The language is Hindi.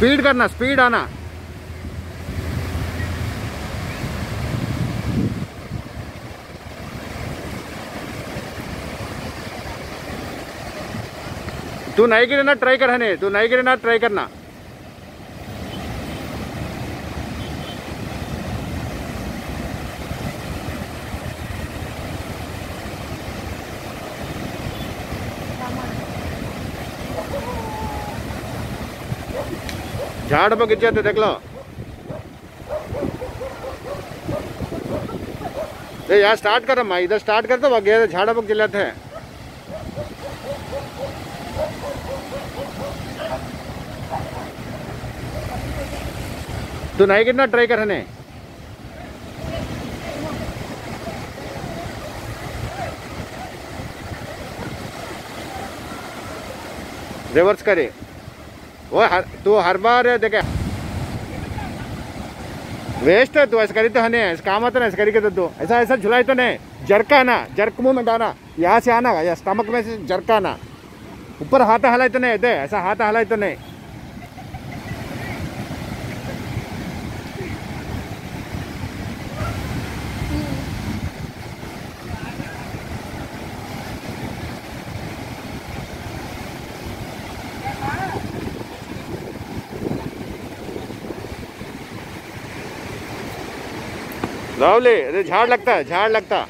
स्पीड करना स्पीड आना। तू नहीं गिरना ट्राई करना तू नहीं गिरना ट्राई करना। झाड़ पर गिर जाते देख लो। ये यहाँ स्टार्ट कर अम्मा इधर स्टार्ट कर तो वह झाड़ पर गिर जाते हैं तू नहीं कितना ट्राई कर हने रिवर्स करे। वो हर, तू हर बार देखे। वेस्ट है तू, ऐसा करी तो हने ऐसा काम आता ना ऐसा करी के तो तू। ऐसा ऐसा झुलाई तो नहीं, जरका ना, जरक मुँह में डाना यहाँ से आना या स्टमक में से जरका ना ऊपर हाथ हलाई तो नहीं, दे, ऐसा हाथ हलाई तो नहीं। लवली अरे झाड़ लगता है झाड़ लगता